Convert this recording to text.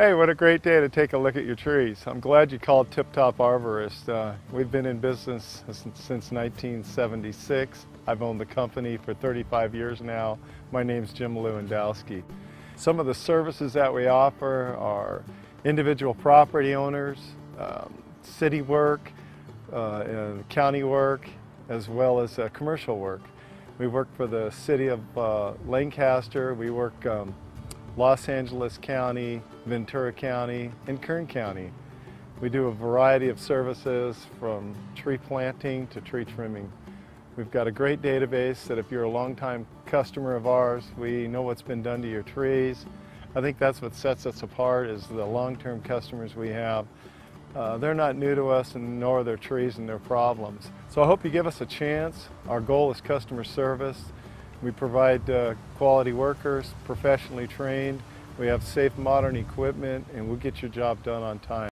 Hey, what a great day to take a look at your trees. I'm glad you called Tip Top Arborist. Uh, we've been in business since 1976. I've owned the company for 35 years now. My name's Jim Lewandowski. Some of the services that we offer are individual property owners, um, city work, uh, county work, as well as uh, commercial work. We work for the city of uh, Lancaster. We work um, Los Angeles County, Ventura County, and Kern County. We do a variety of services from tree planting to tree trimming. We've got a great database that if you're a longtime customer of ours, we know what's been done to your trees. I think that's what sets us apart is the long-term customers we have. Uh, they're not new to us and nor are their trees and their problems. So I hope you give us a chance. Our goal is customer service. We provide uh, quality workers, professionally trained. We have safe modern equipment and we'll get your job done on time.